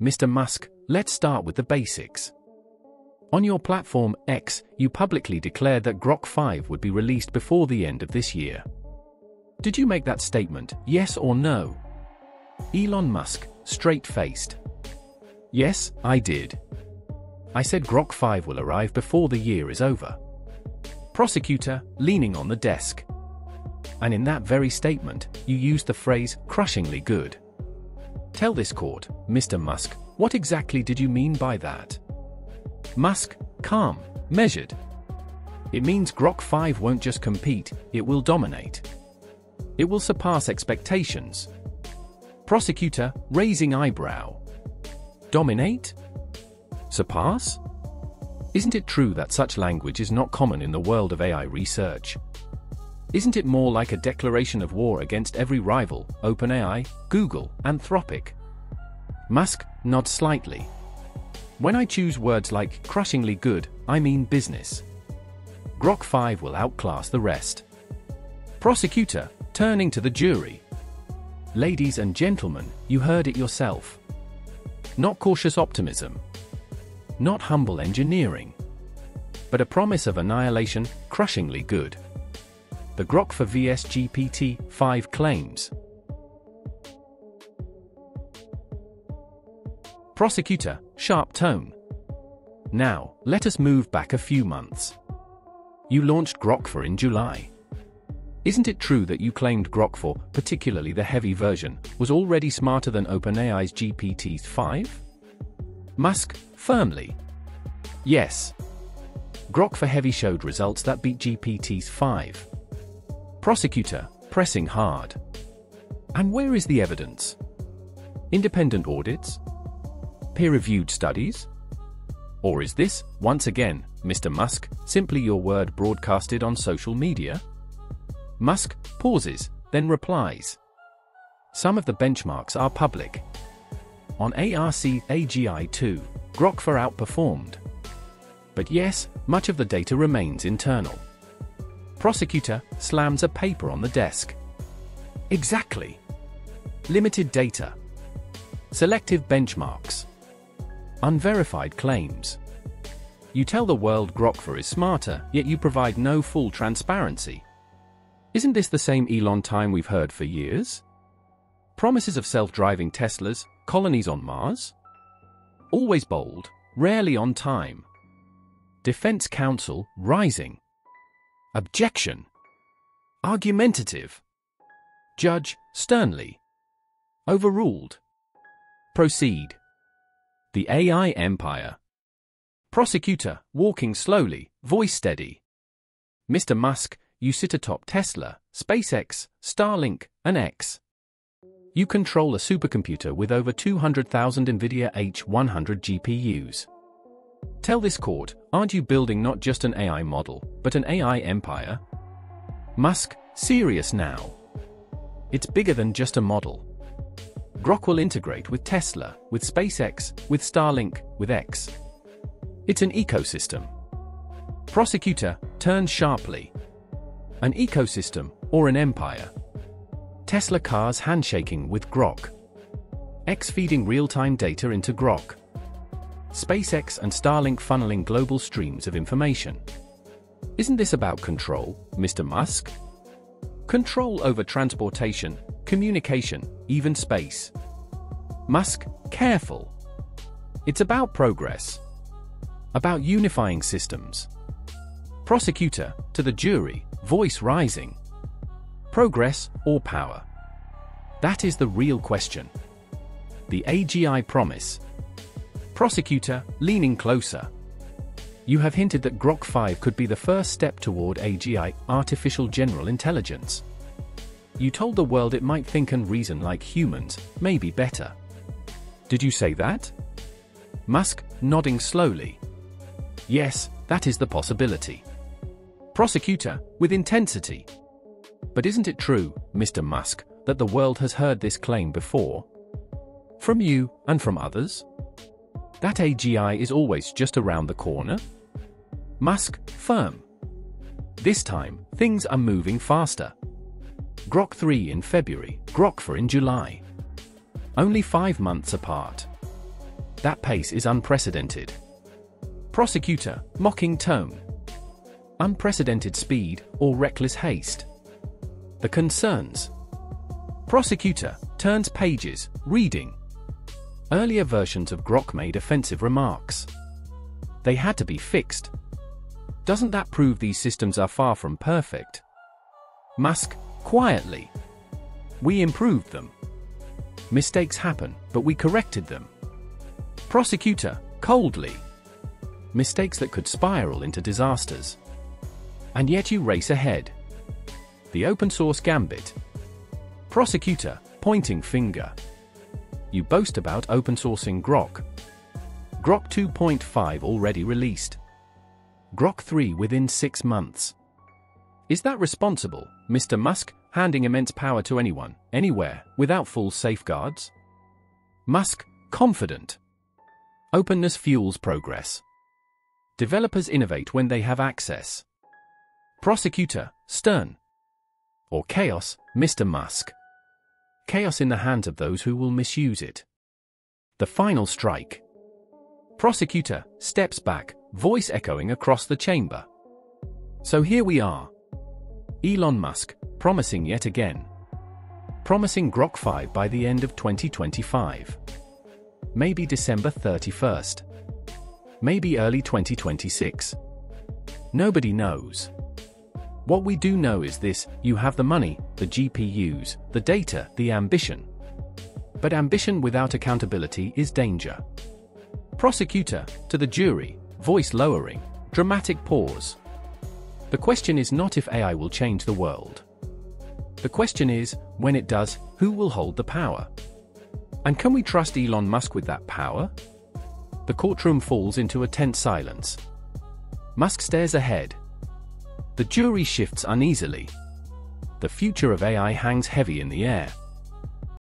Mr. Musk, let's start with the basics. On your platform, X, you publicly declared that Grok 5 would be released before the end of this year. Did you make that statement, yes or no? Elon Musk, straight-faced. Yes, I did. I said Grok 5 will arrive before the year is over. Prosecutor, leaning on the desk. And in that very statement, you used the phrase, crushingly good. Tell this court, Mr. Musk, what exactly did you mean by that? Musk, calm, measured. It means Grok 5 won't just compete, it will dominate. It will surpass expectations. Prosecutor, raising eyebrow. Dominate? Surpass? Isn't it true that such language is not common in the world of AI research? Isn't it more like a declaration of war against every rival, OpenAI, Google, Anthropic? Musk nods slightly. When I choose words like crushingly good, I mean business. Grok 5 will outclass the rest. Prosecutor, turning to the jury. Ladies and gentlemen, you heard it yourself. Not cautious optimism, not humble engineering, but a promise of annihilation, crushingly good. The Grok 4 vs GPT-5 claims. Prosecutor, sharp tone. Now, let us move back a few months. You launched Grok 4 in July. Isn't it true that you claimed Grok 4, particularly the heavy version, was already smarter than OpenAI's GPT-5? Musk, firmly. Yes. Grok 4 Heavy showed results that beat GPT's 5. Prosecutor, pressing hard. And where is the evidence? Independent audits? Peer-reviewed studies? Or is this, once again, Mr. Musk, simply your word broadcasted on social media? Musk pauses, then replies. Some of the benchmarks are public, on ARC AGI 2, Grok 4 outperformed. But yes, much of the data remains internal. Prosecutor slams a paper on the desk. Exactly. Limited data. Selective benchmarks. Unverified claims. You tell the world Grok 4 is smarter, yet you provide no full transparency. Isn't this the same Elon time we've heard for years? Promises of self-driving Teslas, colonies on Mars? Always bold, rarely on time. Defense counsel, rising. Objection. Argumentative. Judge, sternly. Overruled. Proceed. The AI Empire. Prosecutor, walking slowly, voice steady. Mr. Musk, you sit atop Tesla, SpaceX, Starlink, and X. You control a supercomputer with over 200,000 NVIDIA H100 GPUs. Tell this court, aren't you building not just an AI model, but an AI empire? Musk, serious now. It's bigger than just a model. Grok will integrate with Tesla, with SpaceX, with Starlink, with X. It's an ecosystem. Prosecutor, turns sharply. An ecosystem, or an empire. Tesla cars handshaking with Grok. X feeding real-time data into Grok. SpaceX and Starlink funneling global streams of information. Isn't this about control, Mr. Musk? Control over transportation, communication, even space. Musk, careful. It's about progress. About unifying systems. Prosecutor, to the jury, voice rising. Progress or power? That is the real question. The AGI promise. Prosecutor, leaning closer. You have hinted that Grok 5 could be the first step toward AGI, artificial general intelligence. You told the world it might think and reason like humans, maybe better. Did you say that? Musk, nodding slowly. Yes, that is the possibility. Prosecutor, with intensity. But isn't it true, Mr. Musk, that the world has heard this claim before? From you, and from others? That AGI is always just around the corner? Musk, firm. This time, things are moving faster. Grok 3 in February, Grok 4 in July. Only five months apart. that pace is unprecedented. Prosecutor, mocking tone. Unprecedented speed or reckless haste. The concerns. Prosecutor, turns pages, reading. Earlier versions of Grok made offensive remarks. They had to be fixed. Doesn't that prove these systems are far from perfect? Musk, quietly. We improved them. Mistakes happen, but we corrected them. Prosecutor, coldly. Mistakes that could spiral into disasters. And yet you race ahead. The open source gambit. Prosecutor, pointing finger. You boast about open sourcing Grok. Grok 2.5 already released. Grok 3 within six months. Is that responsible, Mr. Musk, handing immense power to anyone, anywhere, without full safeguards? Musk, confident. Openness fuels progress. Developers innovate when they have access. Prosecutor, stern. Or chaos, Mr. Musk. Chaos in the hands of those who will misuse it. The final strike. Prosecutor steps back, voice echoing across the chamber. So here we are. Elon Musk, promising yet again. Promising Grok 5 by the end of 2025. Maybe December 31st. Maybe early 2026. Nobody knows. What we do know is this you have the money, the GPUs, the data, the ambition. But ambition without accountability is danger. Prosecutor, to the jury, voice lowering, dramatic pause. The question is not if AI will change the world. The question is, when it does, who will hold the power? And can we trust Elon Musk with that power? The courtroom falls into a tense silence. Musk stares ahead. The jury shifts uneasily. The future of AI hangs heavy in the air.